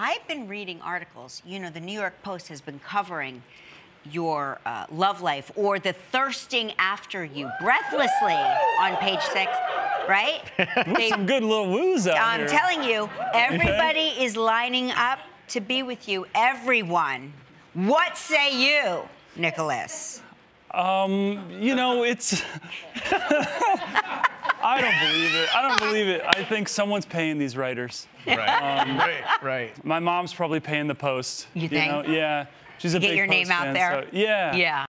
I've been reading articles. You know, the New York Post has been covering your uh, love life or the thirsting after you breathlessly on page six, right? They- Some good little woos out I'm here. telling you, everybody is lining up to be with you. Everyone. What say you, Nicholas? Um, You know, it's. I don't believe it. I don't believe it. I think someone's paying these writers. Right. Um, right. Right. My mom's probably paying the post. You think? know? Yeah. She's a Get big your name out fan, there? so- yeah. Yeah.